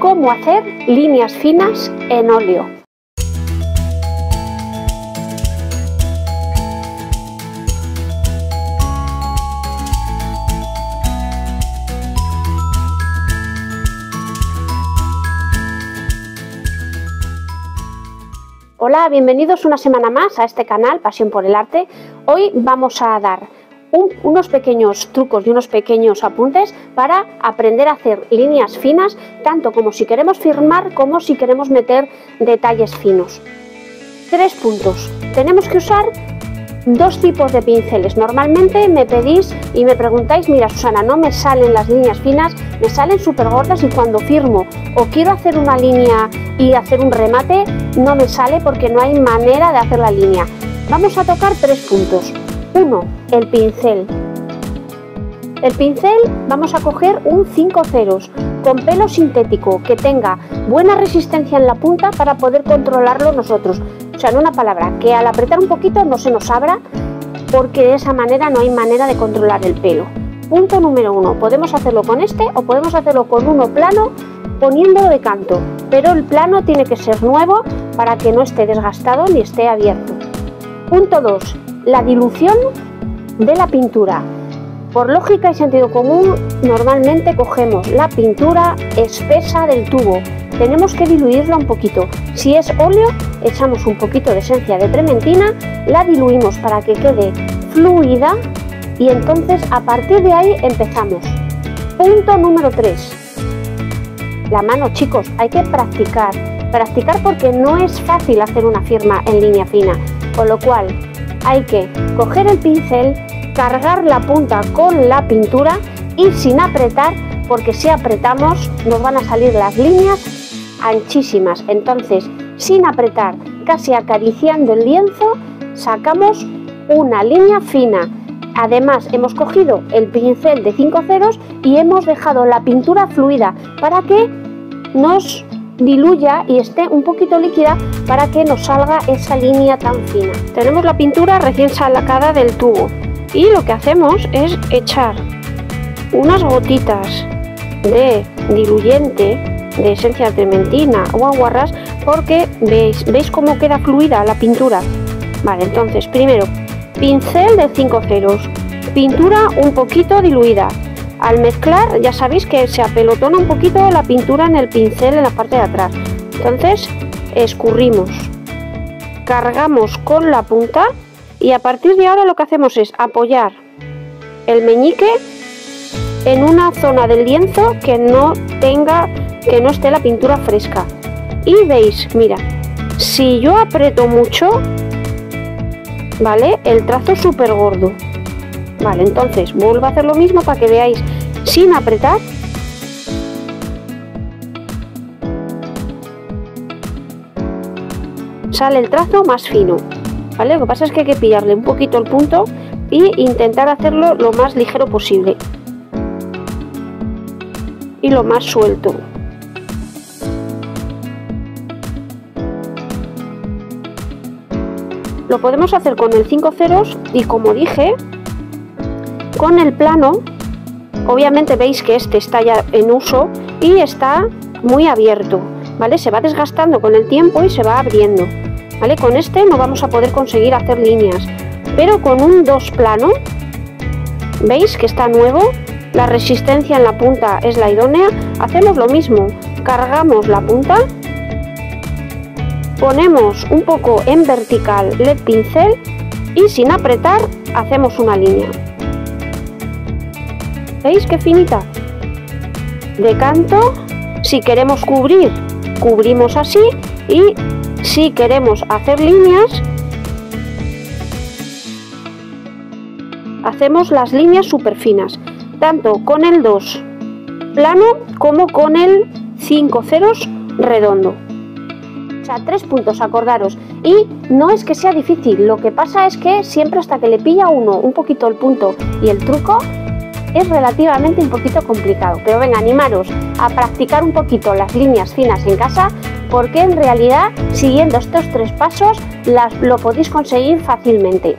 cómo hacer líneas finas en óleo. Hola, bienvenidos una semana más a este canal Pasión por el Arte. Hoy vamos a dar unos pequeños trucos y unos pequeños apuntes para aprender a hacer líneas finas, tanto como si queremos firmar como si queremos meter detalles finos. Tres puntos. Tenemos que usar dos tipos de pinceles. Normalmente me pedís y me preguntáis, mira Susana, no me salen las líneas finas, me salen súper gordas y cuando firmo o quiero hacer una línea y hacer un remate, no me sale porque no hay manera de hacer la línea. Vamos a tocar tres puntos. 1. El pincel. El pincel vamos a coger un 5 ceros con pelo sintético que tenga buena resistencia en la punta para poder controlarlo nosotros. O sea, en una palabra, que al apretar un poquito no se nos abra porque de esa manera no hay manera de controlar el pelo. Punto número uno, podemos hacerlo con este o podemos hacerlo con uno plano poniéndolo de canto, pero el plano tiene que ser nuevo para que no esté desgastado ni esté abierto. Punto 2 la dilución de la pintura. Por lógica y sentido común, normalmente cogemos la pintura espesa del tubo. Tenemos que diluirla un poquito. Si es óleo, echamos un poquito de esencia de trementina, la diluimos para que quede fluida y entonces a partir de ahí empezamos. Punto número 3. La mano, chicos, hay que practicar. Practicar porque no es fácil hacer una firma en línea fina, con lo cual hay que coger el pincel, cargar la punta con la pintura y sin apretar, porque si apretamos nos van a salir las líneas anchísimas. Entonces, sin apretar, casi acariciando el lienzo, sacamos una línea fina. Además, hemos cogido el pincel de 5 ceros y hemos dejado la pintura fluida para que nos diluya y esté un poquito líquida para que nos salga esa línea tan fina. Tenemos la pintura recién sacada del tubo y lo que hacemos es echar unas gotitas de diluyente de esencia trementina o aguarras porque veis, veis cómo queda fluida la pintura. Vale, entonces primero pincel de 5 ceros, pintura un poquito diluida, al mezclar ya sabéis que se apelotona un poquito la pintura en el pincel en la parte de atrás. Entonces escurrimos, cargamos con la punta y a partir de ahora lo que hacemos es apoyar el meñique en una zona del lienzo que no tenga, que no esté la pintura fresca. Y veis, mira, si yo aprieto mucho, ¿vale? El trazo súper gordo. Vale, entonces vuelvo a hacer lo mismo para que veáis sin apretar. Sale el trazo más fino. ¿Vale? Lo que pasa es que hay que pillarle un poquito el punto e intentar hacerlo lo más ligero posible. Y lo más suelto. Lo podemos hacer con el 5 ceros y como dije, con el plano, obviamente veis que este está ya en uso y está muy abierto, ¿vale? Se va desgastando con el tiempo y se va abriendo, ¿vale? Con este no vamos a poder conseguir hacer líneas, pero con un 2 plano, ¿veis que está nuevo? La resistencia en la punta es la idónea, hacemos lo mismo, cargamos la punta, ponemos un poco en vertical el pincel y sin apretar hacemos una línea. ¿Veis qué finita? De canto, si queremos cubrir, cubrimos así y si queremos hacer líneas, hacemos las líneas súper finas, tanto con el 2 plano como con el 5 ceros redondo. O sea, tres puntos, acordaros. Y no es que sea difícil, lo que pasa es que siempre hasta que le pilla uno un poquito el punto y el truco, es relativamente un poquito complicado, pero venga, animaros a practicar un poquito las líneas finas en casa porque en realidad siguiendo estos tres pasos las, lo podéis conseguir fácilmente.